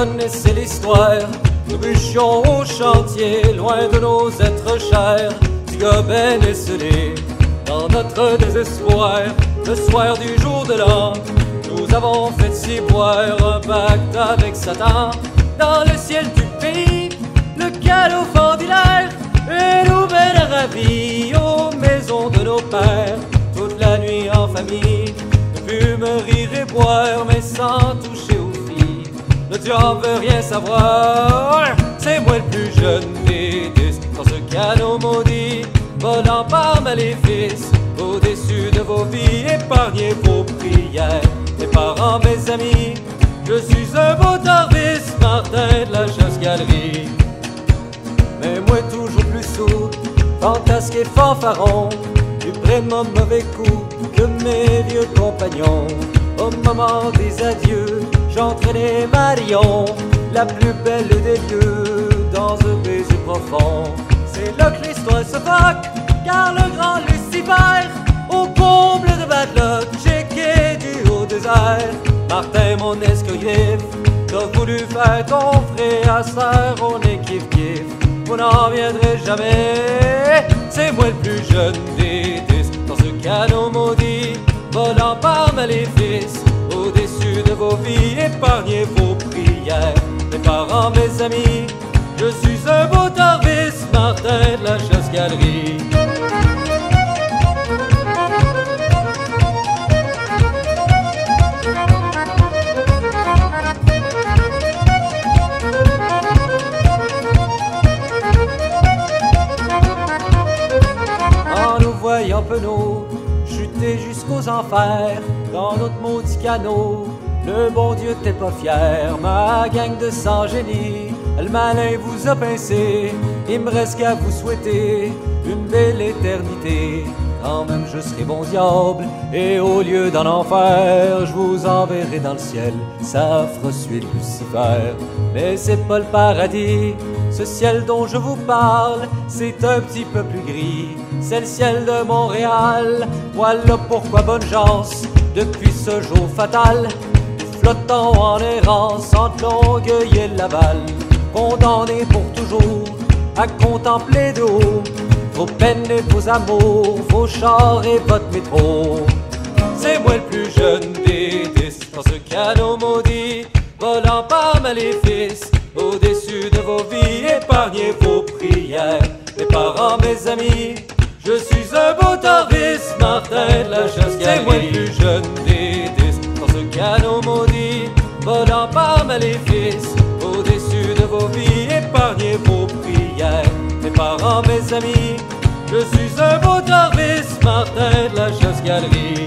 connaissez l'histoire. Nous bûchions au chantier, loin de nos êtres chers, du gobelin et scellé, dans notre désespoir? Le soir du jour de l'an, nous avons fait si boire un pacte avec Satan. Dans le ciel du pays, le galop fendilaire, une nouvelle ravie aux maisons de nos pères. Toute la nuit en famille, nous pûmes rire et boire, mais sans toucher diable veut rien savoir, c'est moi le plus jeune des dix. Dans ce canot maudit, volant par maléfice, au-dessus de vos vies, épargnez vos prières. Mes parents, mes amis, je suis un beau Tarvis, Martin de la chasse-galerie. Mais moi toujours plus sourd, fantasque et fanfaron, de mon mauvais coup que mes vieux compagnons. Au moment des adieux, j'entraînais Marion, la plus belle des lieux, dans un baiser profond. C'est là que l'histoire se vaque, car le grand Lucifer, au comble de bad luck, checké du haut des airs. Martin, mon escogriffe, t'as voulu faire ton frère à sœur, on est kiff kiff, vous n'en viendrez jamais. C'est moi le plus jeune des dix, dans ce canot maudit, volant par de épargnez vos prières. Mes parents, mes amis, je suis un beau Tarvis, Martin de la chasse-galerie. Voyant penauds, chuter jusqu'aux enfers, dans notre maudit canot, le bon Dieu t'es pas fier, ma gang de sang génie, le malin vous a pincé, il me reste qu'à vous souhaiter une belle éternité. Quand même je serai bon diable, et au lieu d'en enfer, je vous enverrai dans le ciel, ça fera suite Lucifer. Mais c'est pas le paradis, ce ciel dont je vous parle, c'est un petit peu plus gris, c'est le ciel de Montréal. Voilà pourquoi bonne chance, depuis ce jour fatal, flottant en errance entre Longueuil et Laval, condamnés pour toujours à contempler de haut vos peines et vos amours, vos chars et votre métro. C'est moi le plus jeune des dix dans ce canot maudit, volant par maléfice, au-dessus de vos vies, épargnez vos prières. Mes parents, mes amis, je suis un beau Martin de la chasse C'est moi le plus jeune des dix dans ce canot maudit, volant par maléfice, au-dessus de vos vies, épargnez vos prières. Mes parents, mes amis, je suis un beau Tarvis, Martin de la chasse-galerie.